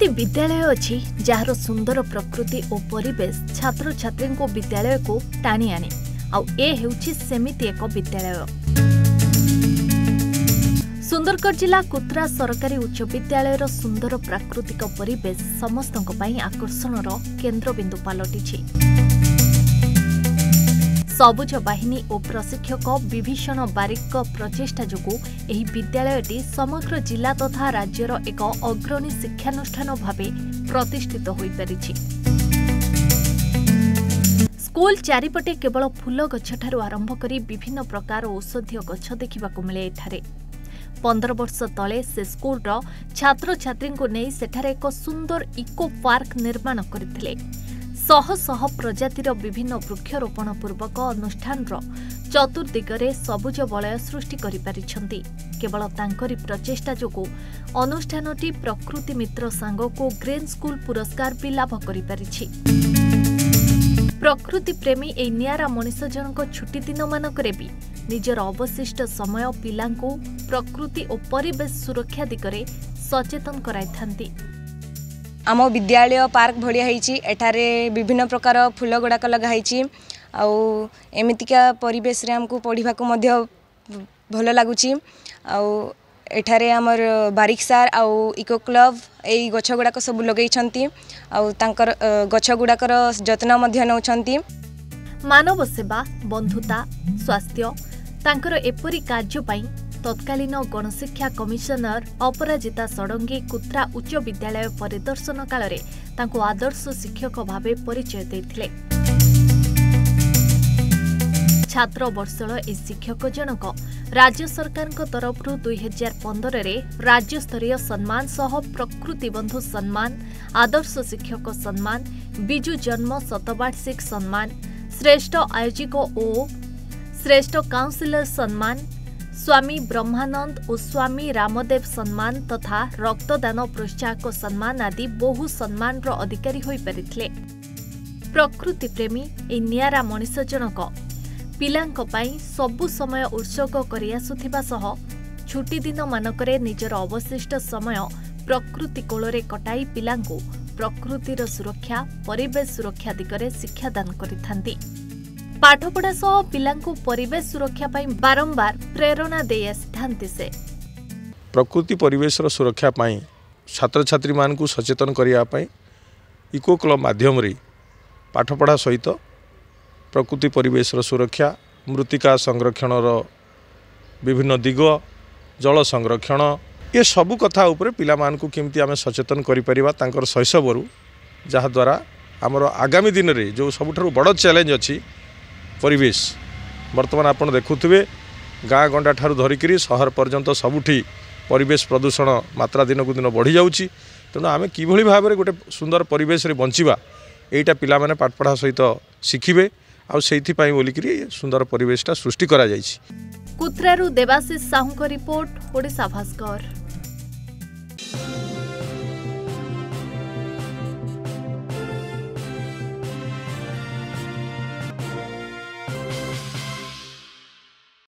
ଏମିତି ବିଦ୍ୟାଳୟ ଅଛି ଯାହାର ସୁନ୍ଦର ପ୍ରକୃତି ଓ ପରିବେଶ ଛାତ୍ରଛାତ୍ରୀଙ୍କୁ ବିଦ୍ୟାଳୟକୁ ଟାଣି ଆଣେ। ଆଉ ଏ ହେଉଛି ସେମିତି ଏକ ବିଦ୍ୟାଳୟ। ସୁନ୍ଦରଗଡ଼ ଜିଲ୍ଲା କୁତ୍ରା ସରକାରୀ ଉଚ୍ଚ ବିଦ୍ୟାଳୟର ସୁନ୍ଦର ପ୍ରାକୃତିକ ପରିବେଶ ସମସ୍ତଙ୍କ ପାଇଁ ଆକର୍ଷଣର କେନ୍ଦ୍ରବିନ୍ଦୁ ପାଲଟିଛି। ସବୁଜ ବାହିନୀ ଓ ପ୍ରଶିକ୍ଷକ ବିଭୀଷଣ ବାରିକଙ୍କ ପ୍ରଚେଷ୍ଟା ଯୋଗୁଁ ଏହି ବିଦ୍ୟାଳୟଟି ସମଗ୍ର ଜିଲ୍ଲା ତଥା ରାଜ୍ୟର ଏକ ଅଗ୍ରଣୀ ଶିକ୍ଷାନୁଷ୍ଠାନ ଭାବେ ପ୍ରତିଷ୍ଠିତ ହୋଇପାରିଛି। ସ୍କୁଲ ଚାରିପଟେ କେବଳ ଫୁଲ ଗଛଠାରୁ ଆରମ୍ଭ କରି ବିଭିନ୍ନ ପ୍ରକାର ଔଷଧୀୟ ଗଛ ଦେଖିବାକୁ ମିଳେ ଏଠାରେ। ପନ୍ଦର ବର୍ଷ ତଳେ ସେ ସ୍କୁଲର ଛାତ୍ରଛାତ୍ରୀଙ୍କୁ ନେଇ ସେଠାରେ ଏକ ସୁନ୍ଦର ଇକୋ ପାର୍କ ନିର୍ମାଣ କରିଥିଲେ। ଶହ ଶହ ପ୍ରଜାତିର ବିଭିନ୍ନ ବୃକ୍ଷରୋପଣ ପୂର୍ବକ ଅନୁଷ୍ଠାନର ଚତୁର୍ଦିଗରେ ସବୁଜ ବଳୟ ସୃଷ୍ଟି କରିପାରିଛନ୍ତି। କେବଳ ତାଙ୍କରି ପ୍ରଚେଷ୍ଟା ଯୋଗୁଁ ଅନୁଷ୍ଠାନଟି ପ୍ରକୃତି ମିତ୍ର ସାଙ୍ଗକୁ ଗ୍ରୀନ୍ ସ୍କୁଲ ପୁରସ୍କାର ବି ଲାଭ କରିପାରିଛି। ପ୍ରକୃତି ପ୍ରେମୀ ଏହି ନିଆରା ମଣିଷ ଜଣଙ୍କ ଛୁଟି ଦିନମାନଙ୍କରେ ବି ନିଜର ଅବଶିଷ୍ଟ ସମୟ ପିଲାଙ୍କୁ ପ୍ରକୃତି ଓ ପରିବେଶ ସୁରକ୍ଷା ଦିଗରେ ସଚେତନ କରାଇଥାନ୍ତି। ଆମ ବିଦ୍ୟାଳୟ ପାର୍କ ଭଳିଆ ହେଇଛି। ଏଠାରେ ବିଭିନ୍ନ ପ୍ରକାର ଫୁଲ ଗୁଡ଼ାକ ଲଗା ହେଇଛି। ଆଉ ଏମିତିକା ପରିବେଶରେ ଆମକୁ ପଢ଼ିବାକୁ ମଧ୍ୟ ଭଲ ଲାଗୁଛି। ଆଉ ଏଠାରେ ଆମର ବାରିକ ସାର୍ ଆଉ ଇକୋ କ୍ଲବ୍ ଏଇ ଗଛ ଗୁଡ଼ାକ ସବୁ ଲଗେଇଛନ୍ତି। ଆଉ ତାଙ୍କର ଗଛ ଗୁଡ଼ାକର ଯତ୍ନ ମଧ୍ୟ ନେଉଛନ୍ତି। ମାନବ ସେବା ବନ୍ଧୁତା ସ୍ୱାସ୍ଥ୍ୟ ତାଙ୍କର ଏପରି କାର୍ଯ୍ୟ ପାଇଁ ତତ୍କାଳୀନ ଗଣଶିକ୍ଷା କମିଶନର ଅପରାଜିତା ଷଡ଼ଙ୍ଗୀ କୁତ୍ରା ଉଚ୍ଚ ବିଦ୍ୟାଳୟ ପରିଦର୍ଶନ କାଳରେ ତାଙ୍କୁ ଆଦର୍ଶ ଶିକ୍ଷକ ଭାବେ ପରିଚୟ ଦେଇଥିଲେ। ଛାତ୍ର ବର୍ଷଳ ଏହି ଶିକ୍ଷକ ଜଣକ ରାଜ୍ୟ ସରକାରଙ୍କ ତରଫରୁ ଦୁଇହଜାର ପନ୍ଦରରେ ରାଜ୍ୟସ୍ତରୀୟ ସମ୍ମାନ ସହ ପ୍ରକୃତି ବନ୍ଧୁ ସମ୍ମାନ ଆଦର୍ଶ ଶିକ୍ଷକ ସମ୍ମାନ ବିଜୁ ଜନ୍ମ ଶତବାର୍ଷିକ ସମ୍ମାନ ଶ୍ରେଷ୍ଠ ଆୟୋଜିକ ଓ ଶ୍ରେଷ୍ଠ କାଉନ୍ସିଲର ସମ୍ମାନ ସ୍ୱାମୀ ବ୍ରହ୍ମାନନ୍ଦ ଓ ସ୍ୱାମୀ ରାମଦେବ ସମ୍ମାନ ତଥା ରକ୍ତଦାନ ପ୍ରୋତ୍ସାହକ ସମ୍ମାନ ଆଦି ବହୁ ସମ୍ମାନର ଅଧିକାରୀ ହୋଇପାରିଥିଲେ। ପ୍ରକୃତି ପ୍ରେମୀ ଏହି ନିଆରା ମଣିଷ ଜଣକ। ପିଲାଙ୍କ ପାଇଁ ସବୁ ସମୟ ଉତ୍ସର୍ଗ କରିଆସୁଥିବା ସହ ଛୁଟିଦିନମାନଙ୍କରେ ନିଜର ଅବଶିଷ୍ଟ ସମୟ ପ୍ରକୃତି କୋଳରେ କଟାଇ ପିଲାଙ୍କୁ ପ୍ରକୃତିର ସୁରକ୍ଷା ପରିବେଶ ସୁରକ୍ଷା ଦିଗରେ ଶିକ୍ଷାଦାନ କରିଥାନ୍ତି। ପାଠପଢ଼ା ସହ ପିଲାଙ୍କୁ ପରିବେଶ ସୁରକ୍ଷା ପାଇଁ ବାରମ୍ବାର ପ୍ରେରଣା ଦେଇ ଆସିଥାନ୍ତି ସେ। ପ୍ରକୃତି ପରିବେଶର ସୁରକ୍ଷା ପାଇଁ ଛାତ୍ରଛାତ୍ରୀମାନଙ୍କୁ ସଚେତନ କରିବା ପାଇଁ ଇକୋ କ୍ଲବ୍ ମାଧ୍ୟମରେ ପାଠପଢ଼ା ସହିତ ପ୍ରକୃତି ପରିବେଶର ସୁରକ୍ଷା ମୃତ୍ତିକା ସଂରକ୍ଷଣର ବିଭିନ୍ନ ଦିଗ ଜଳ ସଂରକ୍ଷଣ ଏସବୁ କଥା ଉପରେ ପିଲାମାନଙ୍କୁ କେମିତି ଆମେ ସଚେତନ କରିପାରିବା ତାଙ୍କର ଶୈଶବରୁ ଯାହାଦ୍ୱାରା ଆମର ଆଗାମୀ ଦିନରେ ଯେଉଁ ସବୁଠାରୁ ବଡ଼ ଚ୍ୟାଲେଞ୍ଜ ଅଛି ପରିବେଶ। ବର୍ତ୍ତମାନ ଆପଣ ଦେଖୁଥିବେ ଗାଁ ଗଣ୍ଡା ଠାରୁ ଧରିକିରି ସହର ପର୍ଯ୍ୟନ୍ତ ସବୁଠି ପରିବେଶ ପ୍ରଦୂଷଣ ମାତ୍ରା ଦିନକୁ ଦିନ ବଢ଼ିଯାଉଛି ତେଣୁ ଆମେ କିଭଳି ଭାବରେ ଗୋଟେ ସୁନ୍ଦର ପରିବେଶରେ ବଞ୍ଚିବା ଏଇଟା ପିଲାମାନେ ପାଠପଢ଼ା ସହିତ ଶିଖିବେ ଆଉ ସେଇଥିପାଇଁ ବୋଲିକିରି ସୁନ୍ଦର ପରିବେଶଟା ସୃଷ୍ଟି କରାଯାଇଛି। କୁତ୍ରାରୁ ଦେବାଶିଷ ସାହୁଙ୍କ ରିପୋର୍ଟ ଓଡ଼ିଶା ଭାସ୍କର।